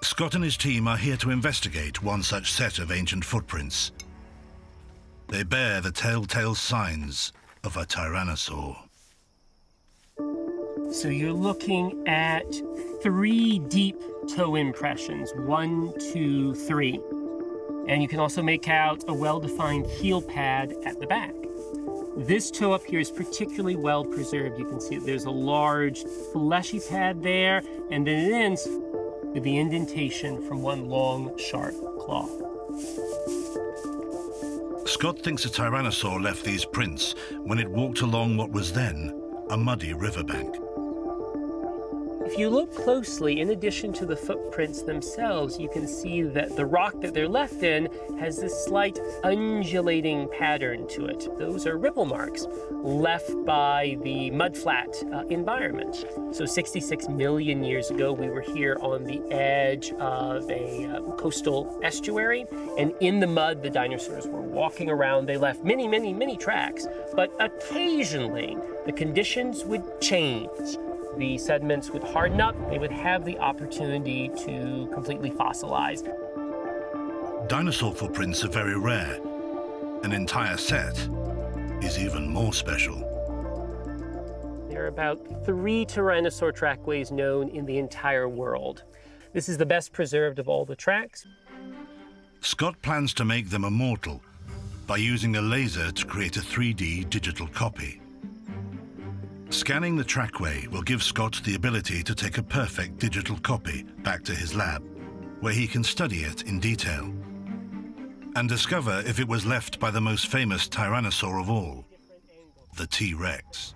Scott and his team are here to investigate one such set of ancient footprints. They bear the telltale signs of a tyrannosaur. So you're looking at three deep toe impressions one, two, three. And you can also make out a well defined heel pad at the back. This toe up here is particularly well preserved. You can see there's a large fleshy pad there, and then it ends with the indentation from one long, sharp claw. Scott thinks a tyrannosaur left these prints when it walked along what was then a muddy riverbank. If you look closely, in addition to the footprints themselves, you can see that the rock that they're left in has this slight undulating pattern to it. Those are ripple marks left by the mudflat uh, environment. So 66 million years ago, we were here on the edge of a uh, coastal estuary, and in the mud, the dinosaurs were walking around. They left many, many, many tracks, but occasionally the conditions would change the sediments would harden up, they would have the opportunity to completely fossilize. Dinosaur footprints are very rare. An entire set is even more special. There are about three Tyrannosaur trackways known in the entire world. This is the best preserved of all the tracks. Scott plans to make them immortal by using a laser to create a 3D digital copy. Scanning the trackway will give Scott the ability to take a perfect digital copy back to his lab, where he can study it in detail and discover if it was left by the most famous tyrannosaur of all, the T-Rex.